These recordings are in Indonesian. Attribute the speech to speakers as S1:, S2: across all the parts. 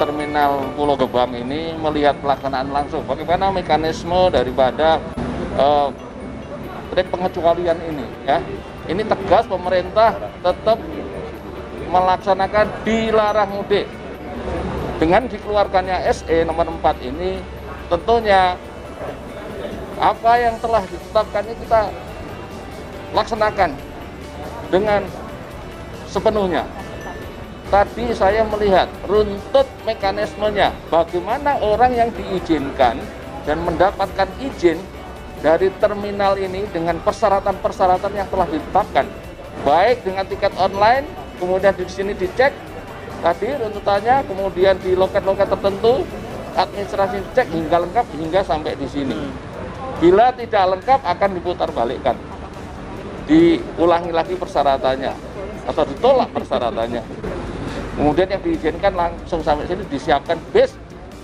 S1: Terminal Pulau Gebang ini melihat pelaksanaan langsung bagaimana mekanisme daripada uh, pengecualian ini ya. Ini tegas pemerintah tetap melaksanakan dilarang mudik. Dengan dikeluarkannya SE nomor 4 ini tentunya apa yang telah ditetapkan ini kita laksanakan dengan sepenuhnya. Tadi saya melihat runtut mekanismenya, bagaimana orang yang diizinkan dan mendapatkan izin dari terminal ini dengan persyaratan-persyaratan yang telah ditetapkan, baik dengan tiket online, kemudian di sini dicek. Tadi runtutannya, kemudian di loket-loket tertentu administrasi cek hingga lengkap hingga sampai di sini. Bila tidak lengkap akan diputar balikkan, diulangi lagi persyaratannya atau ditolak persyaratannya. Kemudian yang diizinkan langsung sampai sini disiapkan base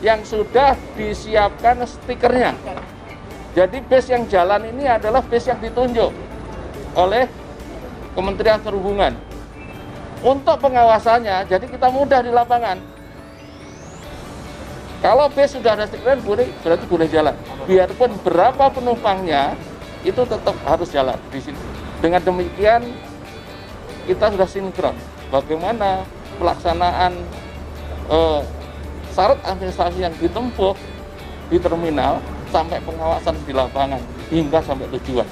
S1: yang sudah disiapkan stikernya. Jadi base yang jalan ini adalah base yang ditunjuk oleh Kementerian Perhubungan. Untuk pengawasannya, jadi kita mudah di lapangan. Kalau base sudah ada stiker boleh, berarti boleh jalan. Biarpun berapa penumpangnya, itu tetap harus jalan di sini. Dengan demikian, kita sudah sinkron. Bagaimana pelaksanaan eh, syarat administrasi yang ditempuh di terminal sampai pengawasan di lapangan hingga sampai tujuan.